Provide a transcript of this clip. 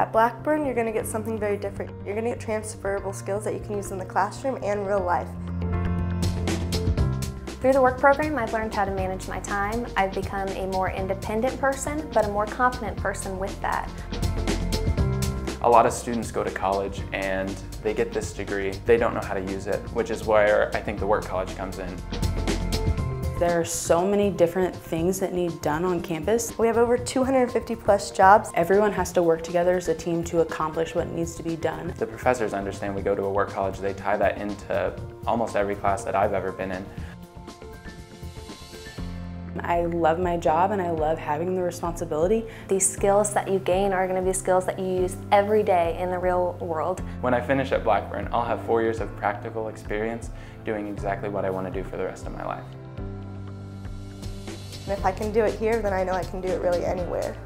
At Blackburn, you're going to get something very different. You're going to get transferable skills that you can use in the classroom and real life. Through the work program, I've learned how to manage my time. I've become a more independent person, but a more confident person with that. A lot of students go to college and they get this degree, they don't know how to use it, which is where I think the work college comes in. There are so many different things that need done on campus. We have over 250 plus jobs. Everyone has to work together as a team to accomplish what needs to be done. The professors understand we go to a work college, they tie that into almost every class that I've ever been in. I love my job and I love having the responsibility. These skills that you gain are going to be skills that you use every day in the real world. When I finish at Blackburn, I'll have four years of practical experience doing exactly what I want to do for the rest of my life. And if I can do it here, then I know I can do it really anywhere.